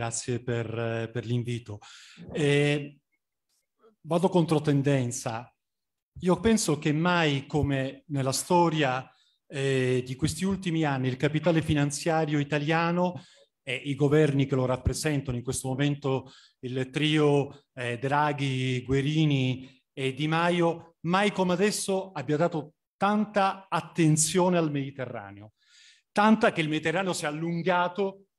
grazie per, per l'invito. Eh, vado contro tendenza. Io penso che mai come nella storia eh, di questi ultimi anni il capitale finanziario italiano e i governi che lo rappresentano, in questo momento il trio eh, Draghi, Guerini e Di Maio, mai come adesso abbia dato tanta attenzione al Mediterraneo, tanta che il Mediterraneo si è allungato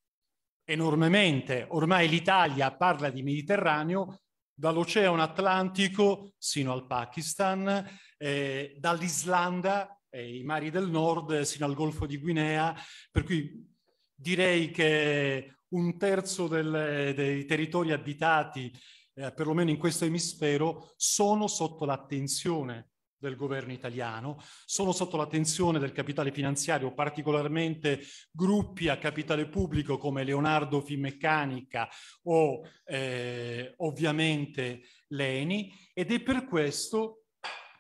enormemente. Ormai l'Italia parla di Mediterraneo dall'Oceano Atlantico sino al Pakistan, eh, dall'Islanda, eh, i mari del nord, sino al Golfo di Guinea, per cui direi che un terzo del, dei territori abitati, eh, perlomeno in questo emisfero, sono sotto l'attenzione del governo italiano, sono sotto l'attenzione del capitale finanziario, particolarmente gruppi a capitale pubblico come Leonardo Finmeccanica o eh, ovviamente l'ENI ed è per questo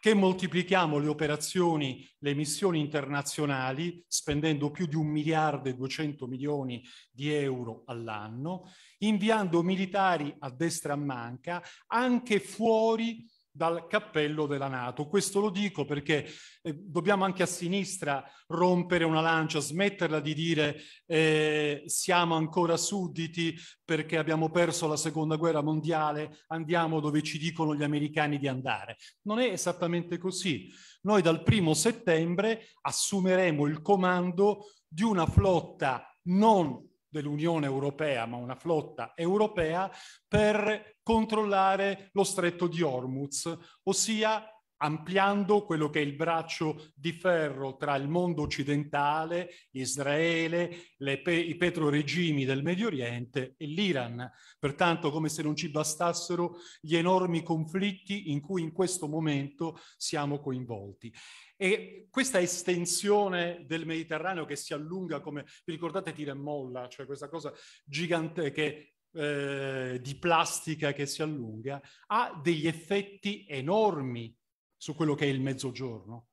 che moltiplichiamo le operazioni, le missioni internazionali, spendendo più di un miliardo e 200 milioni di euro all'anno, inviando militari a destra a manca, anche fuori dal cappello della Nato. Questo lo dico perché eh, dobbiamo anche a sinistra rompere una lancia, smetterla di dire eh, siamo ancora sudditi perché abbiamo perso la seconda guerra mondiale, andiamo dove ci dicono gli americani di andare. Non è esattamente così. Noi dal primo settembre assumeremo il comando di una flotta non dell'Unione Europea, ma una flotta europea, per controllare lo stretto di Hormuz, ossia ampliando quello che è il braccio di ferro tra il mondo occidentale, Israele, pe i petroregimi del Medio Oriente e l'Iran. Pertanto, come se non ci bastassero gli enormi conflitti in cui in questo momento siamo coinvolti. E questa estensione del Mediterraneo che si allunga come, vi ricordate tira e molla, cioè questa cosa gigante che, eh, di plastica che si allunga, ha degli effetti enormi su quello che è il mezzogiorno.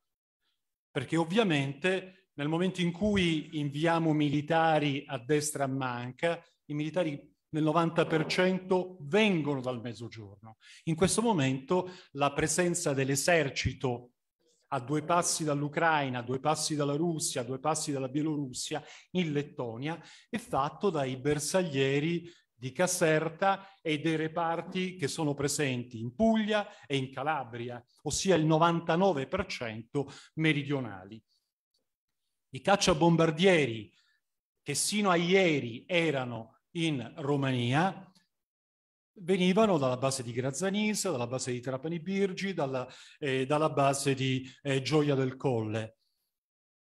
Perché ovviamente nel momento in cui inviamo militari a destra a manca, i militari nel 90% vengono dal mezzogiorno. In questo momento la presenza dell'esercito a due passi dall'Ucraina, a due passi dalla Russia, a due passi dalla Bielorussia, in Lettonia, è fatto dai bersaglieri di Caserta e dei reparti che sono presenti in Puglia e in Calabria, ossia il 99% meridionali. I cacciabombardieri che sino a ieri erano in Romania venivano dalla base di Grazzanisa, dalla base di Trapani Birgi, dalla, eh, dalla base di eh, Gioia del Colle.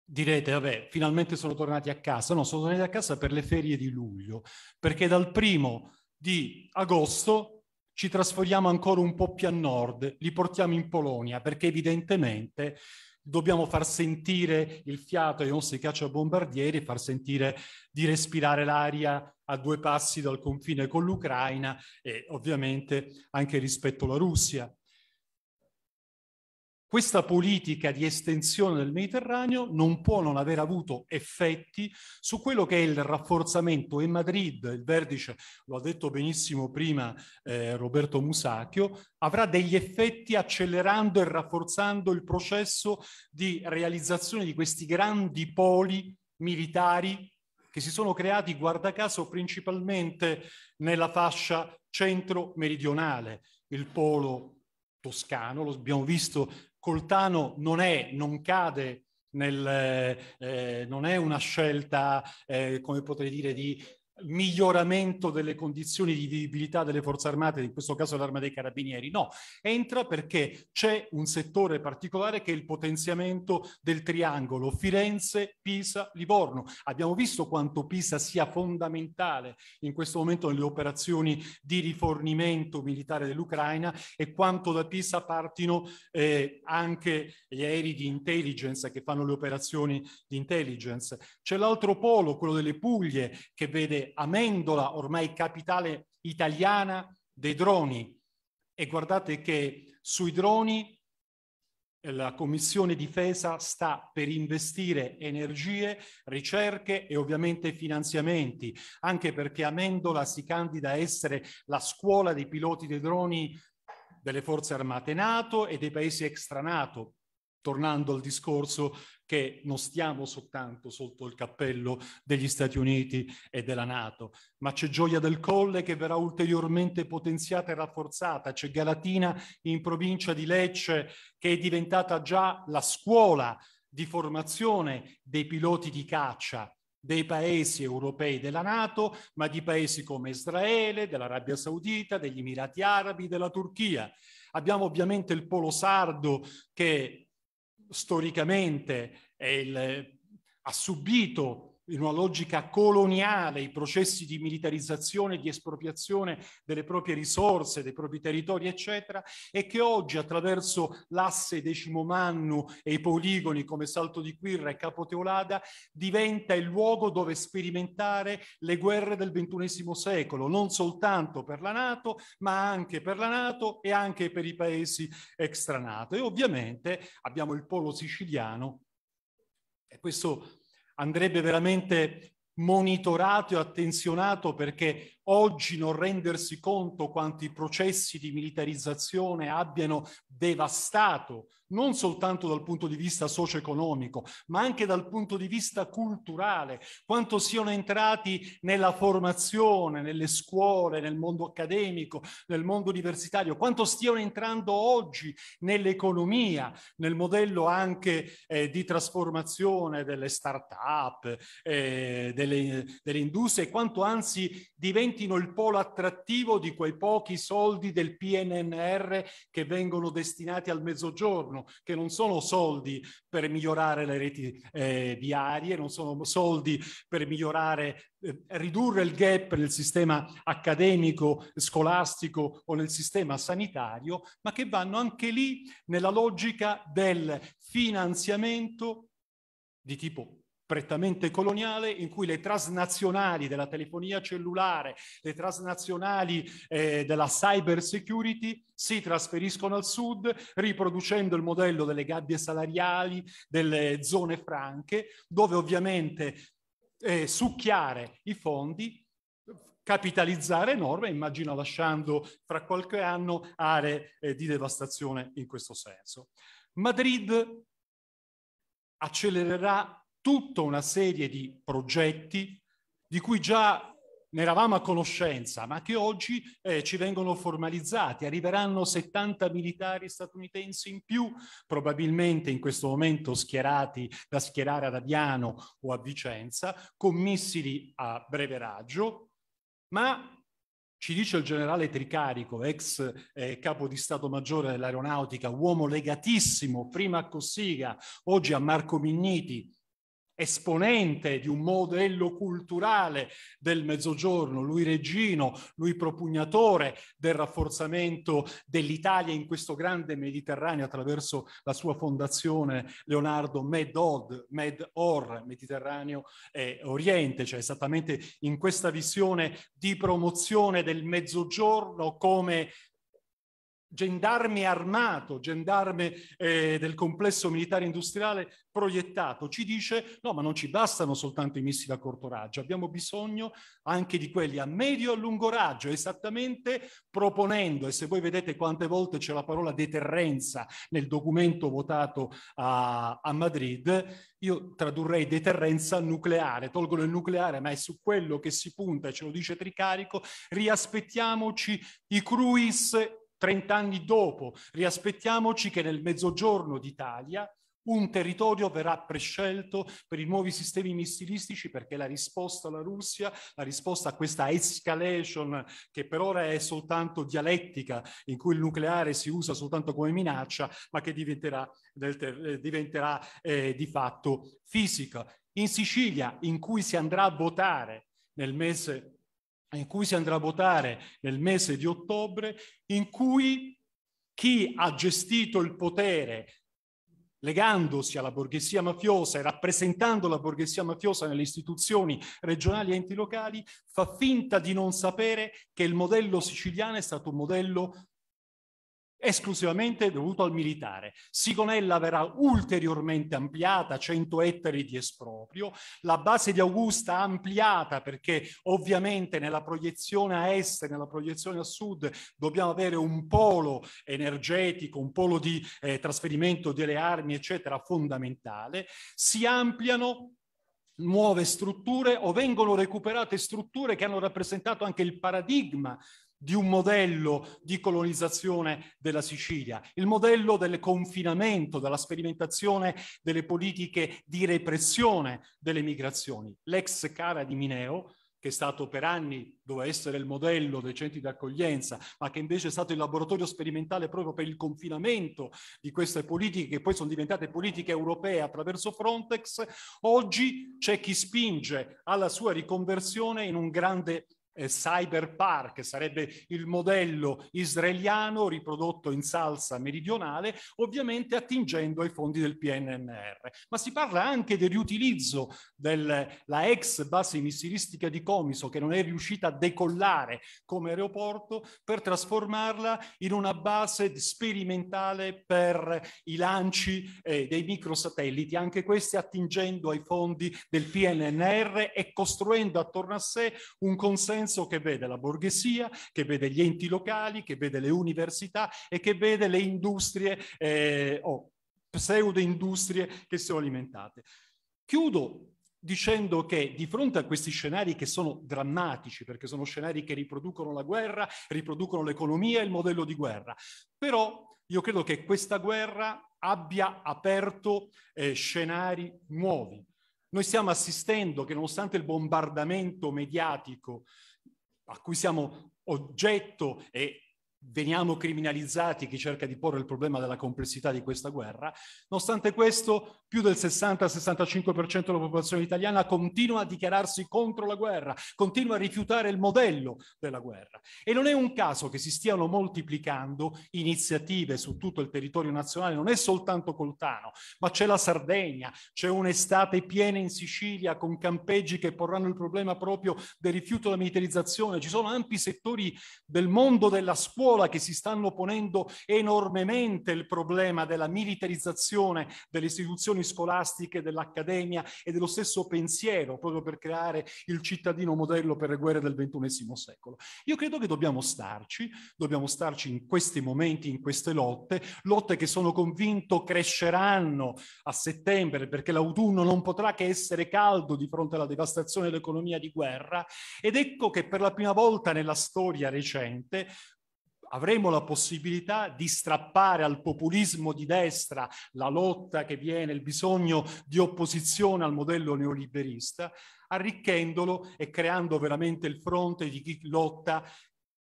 Direte, vabbè, finalmente sono tornati a casa. No, sono tornati a casa per le ferie di luglio, perché dal primo di agosto ci trasferiamo ancora un po' più a nord, li portiamo in Polonia, perché evidentemente dobbiamo far sentire il fiato ai nostri cacciabombardieri, far sentire di respirare l'aria a due passi dal confine con l'Ucraina e ovviamente anche rispetto alla Russia. Questa politica di estensione del Mediterraneo non può non aver avuto effetti su quello che è il rafforzamento e Madrid, il vertice, lo ha detto benissimo prima eh, Roberto Musacchio, avrà degli effetti accelerando e rafforzando il processo di realizzazione di questi grandi poli militari che si sono creati, guarda caso, principalmente nella fascia centro-meridionale, il polo toscano, lo abbiamo visto Coltano non è, non cade nel, eh, non è una scelta, eh, come potrei dire, di miglioramento delle condizioni di vivibilità delle forze armate, in questo caso l'arma dei carabinieri. No, entra perché c'è un settore particolare che è il potenziamento del triangolo Firenze, Pisa, Livorno. Abbiamo visto quanto Pisa sia fondamentale in questo momento nelle operazioni di rifornimento militare dell'Ucraina e quanto da Pisa partino eh, anche gli aerei di intelligence che fanno le operazioni di intelligence. C'è l'altro polo, quello delle Puglie, che vede Amendola, ormai capitale italiana dei droni. E guardate che sui droni la Commissione Difesa sta per investire energie, ricerche e ovviamente finanziamenti, anche perché Amendola si candida a essere la scuola dei piloti dei droni delle forze armate NATO e dei paesi extra NATO, tornando al discorso che non stiamo soltanto sotto il cappello degli Stati Uniti e della Nato, ma c'è Gioia del Colle che verrà ulteriormente potenziata e rafforzata, c'è Galatina in provincia di Lecce che è diventata già la scuola di formazione dei piloti di caccia dei paesi europei della Nato, ma di paesi come Israele, dell'Arabia Saudita, degli Emirati Arabi, della Turchia. Abbiamo ovviamente il polo sardo che storicamente il, ha subito in una logica coloniale i processi di militarizzazione, di espropriazione delle proprie risorse, dei propri territori, eccetera, e che oggi attraverso l'asse decimomannu e i poligoni come Salto di Quirra e Capo Teolada diventa il luogo dove sperimentare le guerre del XXI secolo, non soltanto per la Nato, ma anche per la Nato e anche per i paesi extra Nato. E ovviamente abbiamo il polo siciliano, e questo andrebbe veramente monitorato e attenzionato perché oggi non rendersi conto quanti processi di militarizzazione abbiano devastato non soltanto dal punto di vista socio-economico, ma anche dal punto di vista culturale, quanto siano entrati nella formazione, nelle scuole, nel mondo accademico, nel mondo universitario, quanto stiano entrando oggi nell'economia, nel modello anche eh, di trasformazione delle start-up, eh, delle, delle industrie, quanto anzi diventino il polo attrattivo di quei pochi soldi del PNNR che vengono destinati al mezzogiorno che non sono soldi per migliorare le reti eh, viarie, non sono soldi per migliorare, eh, ridurre il gap nel sistema accademico, scolastico o nel sistema sanitario, ma che vanno anche lì nella logica del finanziamento di tipo prettamente coloniale in cui le transnazionali della telefonia cellulare, le transnazionali eh, della cyber security si trasferiscono al sud riproducendo il modello delle gabbie salariali, delle zone franche, dove ovviamente eh, succhiare i fondi capitalizzare enorme, immagino lasciando fra qualche anno aree eh, di devastazione in questo senso. Madrid accelererà tutta una serie di progetti di cui già ne eravamo a conoscenza, ma che oggi eh, ci vengono formalizzati. Arriveranno 70 militari statunitensi in più, probabilmente in questo momento schierati da schierare ad Aviano o a Vicenza, con missili a breve raggio, ma ci dice il generale Tricarico, ex eh, capo di Stato Maggiore dell'Aeronautica, uomo legatissimo prima a Cossiga, oggi a Marco Migniti, esponente di un modello culturale del mezzogiorno, lui regino, lui propugnatore del rafforzamento dell'Italia in questo grande Mediterraneo attraverso la sua fondazione Leonardo Med-Od, Med-Or, Mediterraneo e Oriente, cioè esattamente in questa visione di promozione del mezzogiorno come gendarme armato, gendarme eh, del complesso militare industriale proiettato, ci dice no, ma non ci bastano soltanto i missili a corto raggio, abbiamo bisogno anche di quelli a medio e a lungo raggio, esattamente proponendo, e se voi vedete quante volte c'è la parola deterrenza nel documento votato a, a Madrid, io tradurrei deterrenza nucleare, tolgono il nucleare, ma è su quello che si punta, ce lo dice Tricarico, riaspettiamoci i cruise 30 anni dopo, riaspettiamoci che nel mezzogiorno d'Italia un territorio verrà prescelto per i nuovi sistemi missilistici perché la risposta alla Russia, la risposta a questa escalation che per ora è soltanto dialettica, in cui il nucleare si usa soltanto come minaccia, ma che diventerà, eh, diventerà eh, di fatto fisica. In Sicilia, in cui si andrà a votare nel mese in cui si andrà a votare nel mese di ottobre, in cui chi ha gestito il potere legandosi alla borghesia mafiosa e rappresentando la borghesia mafiosa nelle istituzioni regionali e enti locali, fa finta di non sapere che il modello siciliano è stato un modello esclusivamente dovuto al militare. Sigonella verrà ulteriormente ampliata, 100 ettari di esproprio, la base di Augusta ampliata perché ovviamente nella proiezione a est e nella proiezione a sud dobbiamo avere un polo energetico, un polo di eh, trasferimento delle armi, eccetera, fondamentale. Si ampliano nuove strutture o vengono recuperate strutture che hanno rappresentato anche il paradigma di un modello di colonizzazione della Sicilia, il modello del confinamento, della sperimentazione delle politiche di repressione delle migrazioni. L'ex cara di Mineo, che è stato per anni, doveva essere il modello dei centri di accoglienza, ma che invece è stato il laboratorio sperimentale proprio per il confinamento di queste politiche, che poi sono diventate politiche europee attraverso Frontex, oggi c'è chi spinge alla sua riconversione in un grande eh, Cyberpark, sarebbe il modello israeliano riprodotto in salsa meridionale, ovviamente attingendo ai fondi del PNNR. Ma si parla anche del riutilizzo della ex base missilistica di Comiso, che non è riuscita a decollare come aeroporto, per trasformarla in una base sperimentale per i lanci eh, dei microsatelliti, anche questi attingendo ai fondi del PNNR e costruendo attorno a sé un consenso consenso che vede la borghesia, che vede gli enti locali, che vede le università e che vede le industrie eh, o pseudo-industrie che sono alimentate. Chiudo dicendo che di fronte a questi scenari che sono drammatici, perché sono scenari che riproducono la guerra, riproducono l'economia e il modello di guerra, però io credo che questa guerra abbia aperto eh, scenari nuovi. Noi stiamo assistendo che nonostante il bombardamento mediatico a cui siamo oggetto e veniamo criminalizzati chi cerca di porre il problema della complessità di questa guerra. Nonostante questo, più del 60-65% della popolazione italiana continua a dichiararsi contro la guerra, continua a rifiutare il modello della guerra. E non è un caso che si stiano moltiplicando iniziative su tutto il territorio nazionale, non è soltanto Coltano, ma c'è la Sardegna, c'è un'estate piena in Sicilia con campeggi che porranno il problema proprio del rifiuto della militarizzazione, ci sono ampi settori del mondo della scuola scuola che si stanno ponendo enormemente il problema della militarizzazione delle istituzioni scolastiche, dell'accademia e dello stesso pensiero, proprio per creare il cittadino modello per le guerre del XXI secolo. Io credo che dobbiamo starci, dobbiamo starci in questi momenti, in queste lotte, lotte che sono convinto cresceranno a settembre, perché l'autunno non potrà che essere caldo di fronte alla devastazione dell'economia di guerra, ed ecco che per la prima volta nella storia recente avremo la possibilità di strappare al populismo di destra la lotta che viene, il bisogno di opposizione al modello neoliberista, arricchendolo e creando veramente il fronte di chi lotta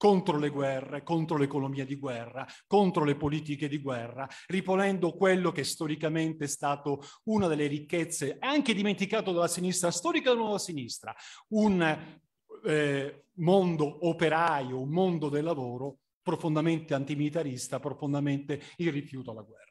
contro le guerre, contro l'economia di guerra, contro le politiche di guerra, riponendo quello che storicamente è stato una delle ricchezze, anche dimenticato dalla sinistra storica della nuova sinistra, un eh, mondo operaio, un mondo del lavoro profondamente antimilitarista, profondamente in rifiuto alla guerra.